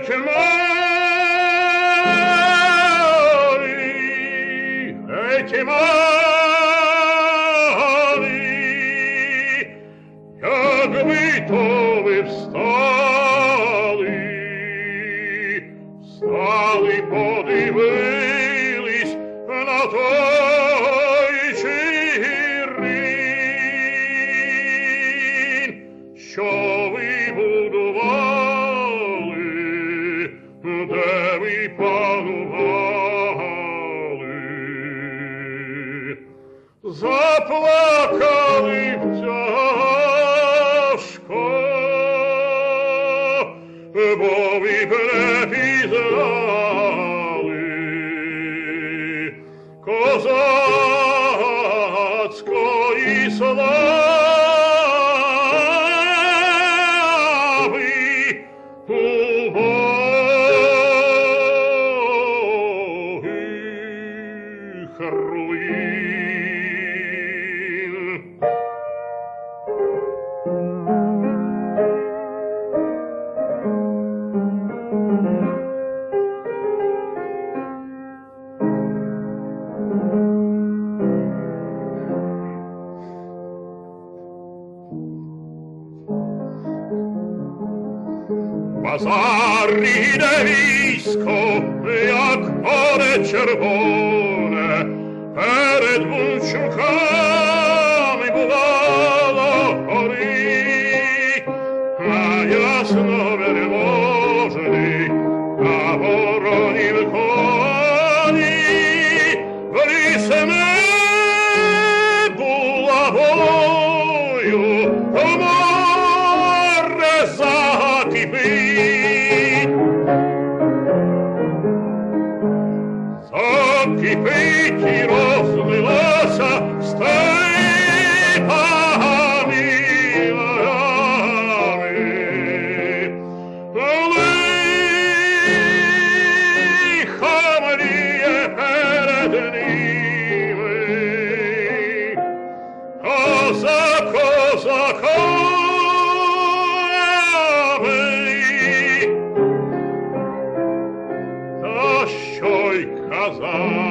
chiamali e chiamali io dubito vi sto ви панували. Заплакали б тяжко, бо ви перепізнали козацької слави ruin. Bazar ride jak pone cervone, перед бунчуками бувало горить, а ясно переможений, на вороні коні, лисене булавою, то море закипить. Закипить і розлилося степами